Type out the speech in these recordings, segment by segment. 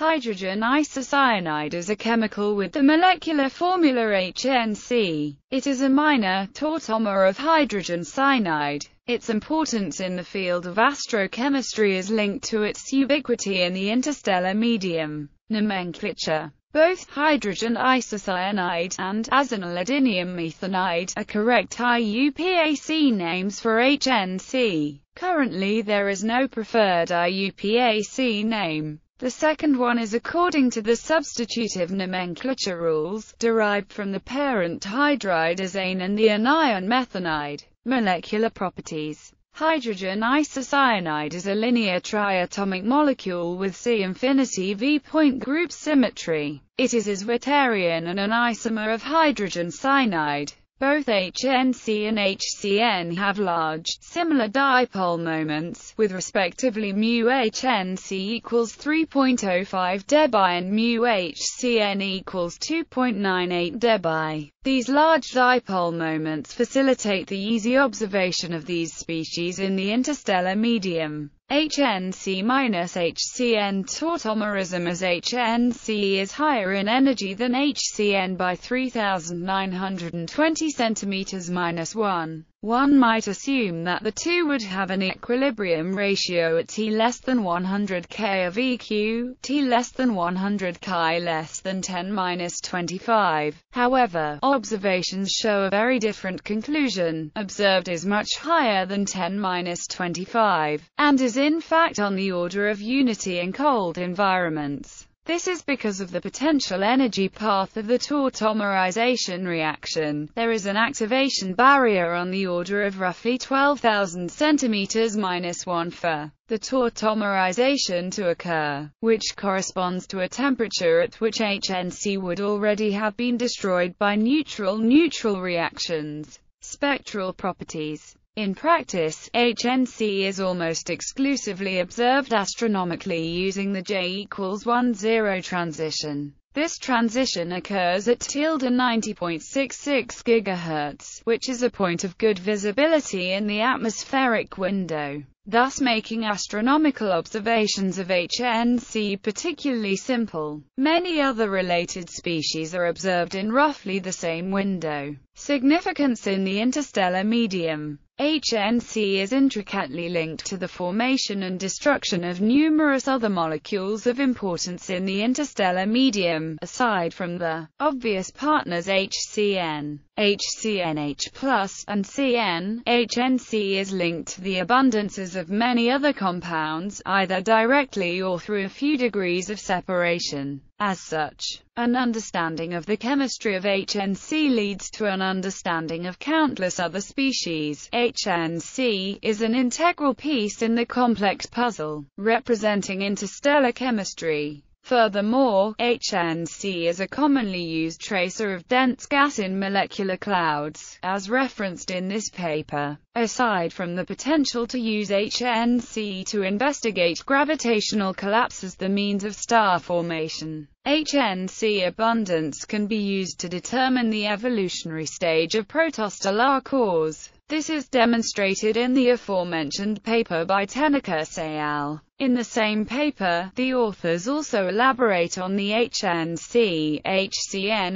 Hydrogen isocyanide is a chemical with the molecular formula HNC. It is a minor tautomer of hydrogen cyanide. Its importance in the field of astrochemistry is linked to its ubiquity in the interstellar medium. Nomenclature both hydrogen isocyanide and azanylidinium methanide are correct IUPAC names for HNC. Currently there is no preferred IUPAC name. The second one is according to the substitutive nomenclature rules, derived from the parent hydride azane and the anion methanide. Molecular properties Hydrogen isocyanide is a linear triatomic molecule with C-infinity V-point group symmetry. It is zwitterion and an isomer of hydrogen cyanide. Both HNC and HCN have large, similar dipole moments, with respectively mu HNC equals 3.05 debye and mu HCN equals 2.98 debye. These large dipole moments facilitate the easy observation of these species in the interstellar medium. HNC-HCN tautomerism as HNC is higher in energy than HCN by 3920 cm 1. One might assume that the two would have an equilibrium ratio at T less than 100 K of EQ, T less than 100 Chi less than 10-25. However, observations show a very different conclusion. Observed is much higher than 10-25, and is in fact on the order of unity in cold environments. This is because of the potential energy path of the tautomerization reaction. There is an activation barrier on the order of roughly 12,000 centimeters minus 1 for the tautomerization to occur, which corresponds to a temperature at which HNC would already have been destroyed by neutral-neutral reactions. Spectral properties in practice, HNC is almost exclusively observed astronomically using the J equals 1 0 transition. This transition occurs at tilde 90.66 GHz, which is a point of good visibility in the atmospheric window, thus making astronomical observations of HNC particularly simple. Many other related species are observed in roughly the same window. Significance in the interstellar medium HNC is intricately linked to the formation and destruction of numerous other molecules of importance in the interstellar medium, aside from the obvious partners HCN, HCNH+, and CN. HNC is linked to the abundances of many other compounds, either directly or through a few degrees of separation. As such, an understanding of the chemistry of HNC leads to an understanding of countless other species. HNC is an integral piece in the complex puzzle, representing interstellar chemistry. Furthermore, HNC is a commonly used tracer of dense gas in molecular clouds, as referenced in this paper. Aside from the potential to use HNC to investigate gravitational collapse as the means of star formation, HNC abundance can be used to determine the evolutionary stage of protostellar cores. This is demonstrated in the aforementioned paper by Tennekes al. In the same paper, the authors also elaborate on the HNC-HCN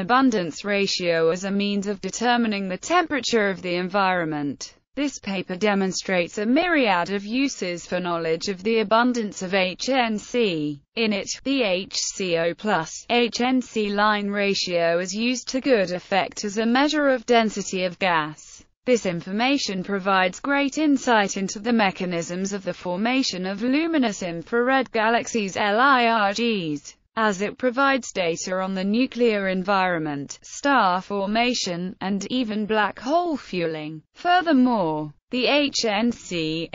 abundance ratio as a means of determining the temperature of the environment. This paper demonstrates a myriad of uses for knowledge of the abundance of HNC. In it, the HCO plus HNC line ratio is used to good effect as a measure of density of gas. This information provides great insight into the mechanisms of the formation of luminous infrared galaxies LIRGs, as it provides data on the nuclear environment, star formation, and even black hole fueling. Furthermore, the HNC-HCN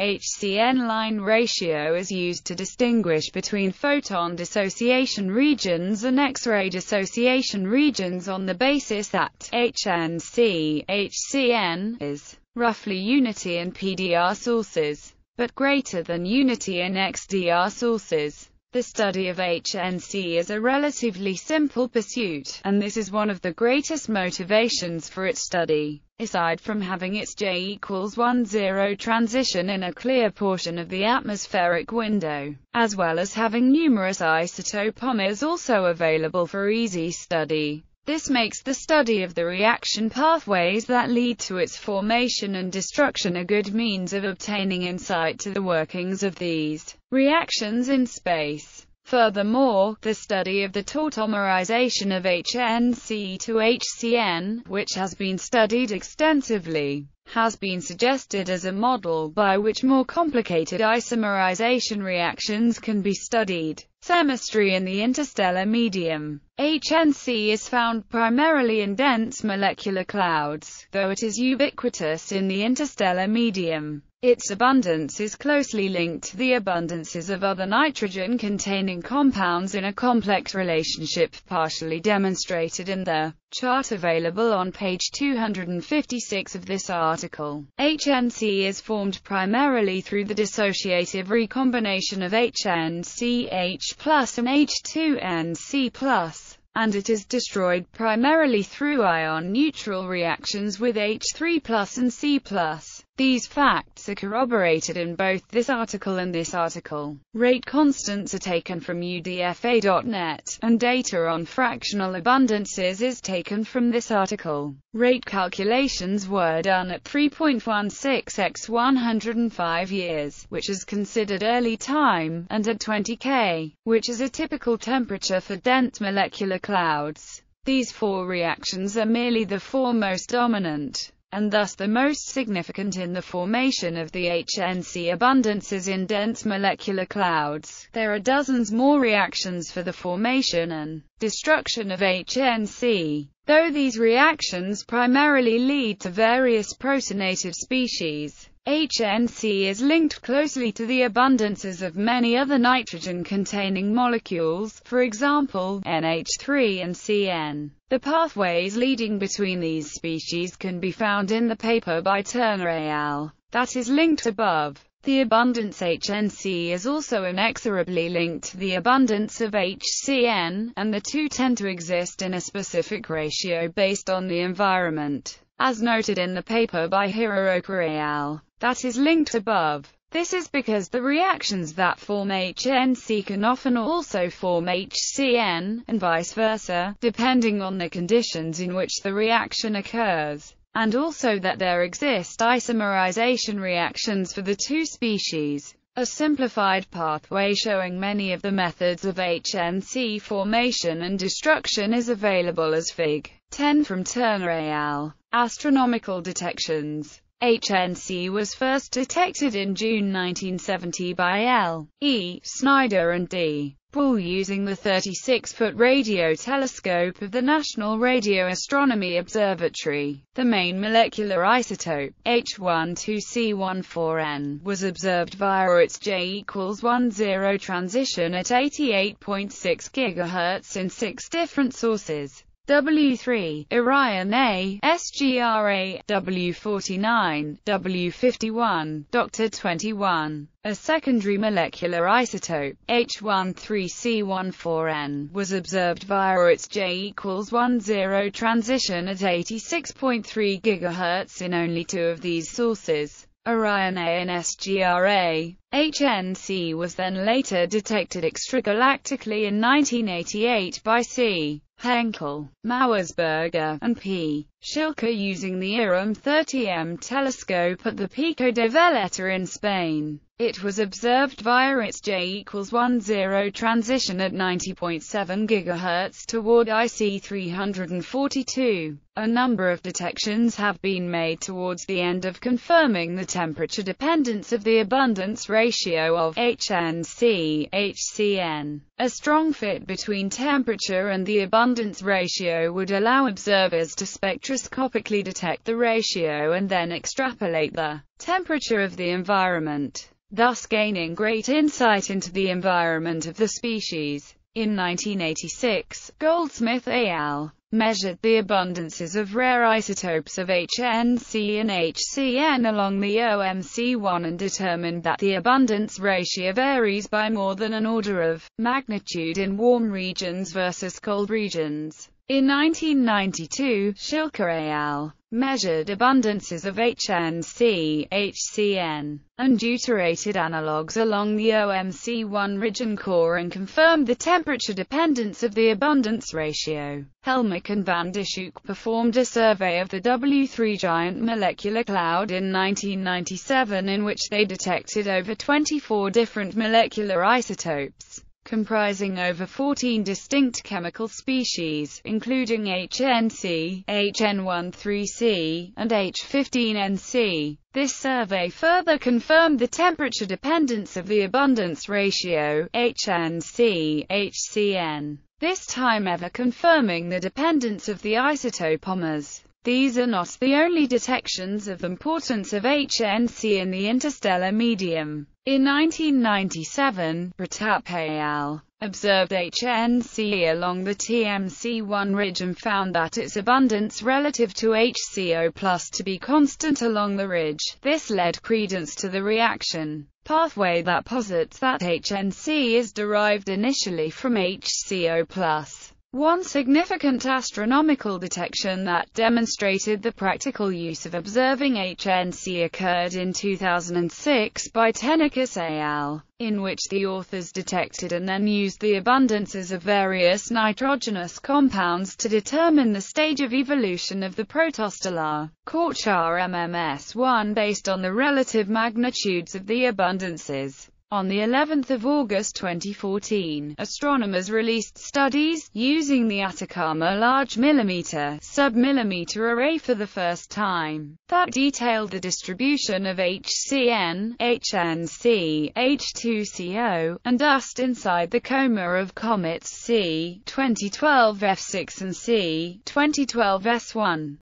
line ratio is used to distinguish between photon dissociation regions and X-ray dissociation regions on the basis that HNC-HCN is roughly unity in PDR sources, but greater than unity in XDR sources. The study of HNC is a relatively simple pursuit, and this is one of the greatest motivations for its study. aside from having its J equals 1 0 transition in a clear portion of the atmospheric window, as well as having numerous isotopomers also available for easy study. This makes the study of the reaction pathways that lead to its formation and destruction a good means of obtaining insight to the workings of these reactions in space. Furthermore, the study of the tautomerization of HNC to HCN, which has been studied extensively, has been suggested as a model by which more complicated isomerization reactions can be studied. Chemistry in the interstellar medium. HNC is found primarily in dense molecular clouds, though it is ubiquitous in the interstellar medium. Its abundance is closely linked to the abundances of other nitrogen-containing compounds in a complex relationship partially demonstrated in the chart available on page 256 of this article. HNC is formed primarily through the dissociative recombination of HNCH plus and H2NC plus and it is destroyed primarily through ion-neutral reactions with H3 and C+. These facts are corroborated in both this article and this article. Rate constants are taken from udfa.net, and data on fractional abundances is taken from this article. Rate calculations were done at 3.16 x 105 years, which is considered early time, and at 20 K, which is a typical temperature for dense molecular clouds. These four reactions are merely the four most dominant and thus the most significant in the formation of the HNC abundances in dense molecular clouds. There are dozens more reactions for the formation and destruction of HNC, though these reactions primarily lead to various protonated species. HNC is linked closely to the abundances of many other nitrogen-containing molecules, for example, NH3 and CN. The pathways leading between these species can be found in the paper by Turner et al. that is linked above. The abundance HNC is also inexorably linked to the abundance of HCN, and the two tend to exist in a specific ratio based on the environment, as noted in the paper by Hiraoka et al that is linked above. This is because the reactions that form HNC can often also form HCN, and vice versa, depending on the conditions in which the reaction occurs, and also that there exist isomerization reactions for the two species. A simplified pathway showing many of the methods of HNC formation and destruction is available as Fig. 10 from Turner al. Astronomical detections HNC was first detected in June 1970 by L. E. Snyder and D. Buhl using the 36-foot radio telescope of the National Radio Astronomy Observatory. The main molecular isotope, H12C14N, was observed via its J equals 10 transition at 88.6 GHz in six different sources. W3, Orion A, SGRA, W49, W51, DR 21. A secondary molecular isotope, H13C14N, was observed via its J equals 10 transition at 86.3 GHz in only two of these sources. Orion A and SGRA. HNC was then later detected extragalactically in 1988 by C. Henkel, Mauersberger, and P. Schilke using the IRAM 30M telescope at the Pico de Veleta in Spain. It was observed via its J equals 10 transition at 90.7 GHz toward IC 342. A number of detections have been made towards the end of confirming the temperature dependence of the abundance ratio of HNC, HCN. A strong fit between temperature and the abundance ratio would allow observers to spectroscopically detect the ratio and then extrapolate the temperature of the environment thus gaining great insight into the environment of the species. In 1986, Goldsmith al. Measured the abundances of rare isotopes of HNC and HCN along the OMC1 and determined that the abundance ratio varies by more than an order of magnitude in warm regions versus cold regions. In 1992, Schilker al. Measured abundances of HNC, HCN, and deuterated analogues along the OMC1 region core and confirmed the temperature dependence of the abundance ratio. Helmich and van Dishoeck performed a survey of the W3 giant molecular cloud in 1997 in which they detected over 24 different molecular isotopes comprising over 14 distinct chemical species, including HNC, HN13C, and H15NC. This survey further confirmed the temperature dependence of the abundance ratio, HNC, HCN, this time ever confirming the dependence of the isotopomers. These are not the only detections of importance of HNC in the interstellar medium. In 1997, Pratap al. observed HNC along the TMC1 ridge and found that its abundance relative to HCO to be constant along the ridge. This led credence to the reaction pathway that posits that HNC is derived initially from HCO+. One significant astronomical detection that demonstrated the practical use of observing HNC occurred in 2006 by Tennekes al., in which the authors detected and then used the abundances of various nitrogenous compounds to determine the stage of evolution of the protostellar Quasar MMS-1 based on the relative magnitudes of the abundances. On the 11th of August 2014, astronomers released studies using the Atacama Large Millimeter Submillimeter Array for the first time that detailed the distribution of HCN, HNC, H2CO, and dust inside the coma of comets C 2012 F6 and C 2012 S1.